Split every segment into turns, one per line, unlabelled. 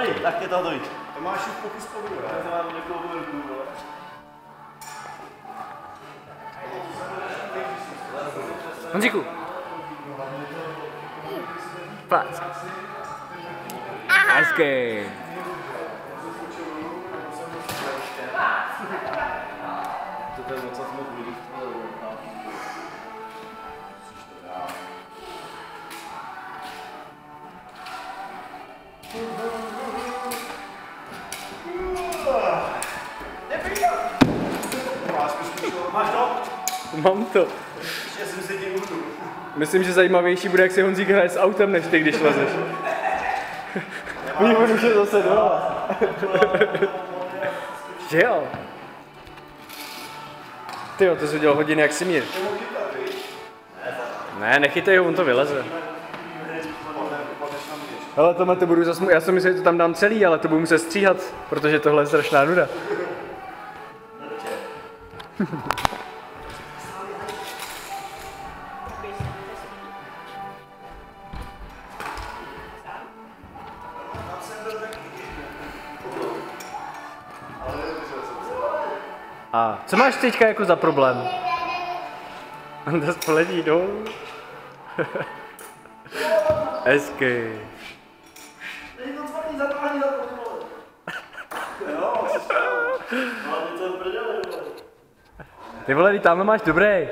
Dobrý, tak je to hotový.
Tomášův pokus poprvé.
Já mám někoho ruku, vole.
Honzíku. Pác. Hezky.
To je moc moc Máš to?
Mám to.
Já jsem si tím budu.
Myslím, že zajímavější bude, jak si Honzík hraje s autem, než ty, když lezeš. Oni už je zase dole. že jo? Ty jo, to jsi udělal hodiny jak Simír. Ne, nechytej ho, on to vyleze. Hele, tohle to budu zase, já jsem myslel, že to tam dám celý, ale to budu muset stříhat, protože tohle je strašná nuda. A co máš teďka jako za problém? Anda spoletí dolů. Hezky.
Není to tvrdý, zatáhni za to, ty vole. Jo, Hlavně to prdele.
Ty vole, ty tamhle máš dobrý.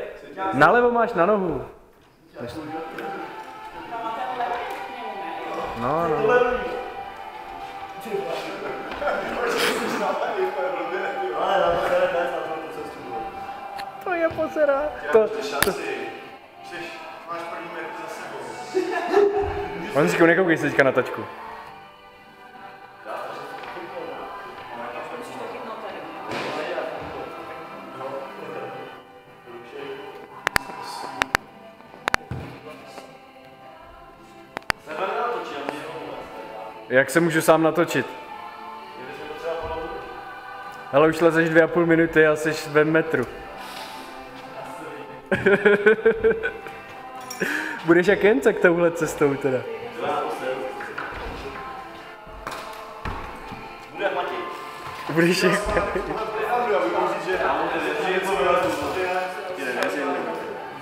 Nalevo máš na nohu. No, no.
Ale. To
je posera. To, to. Si nekoukej se teďka na tačku. Jak se můžu sám natočit? Ale už lezeš dvě a půl minuty a jsi ve metru. Budeš jak Jencek touhle cestou teda.
Bude Matěj.
Budeš jak...
Aby mohl říct, že něco vylezu.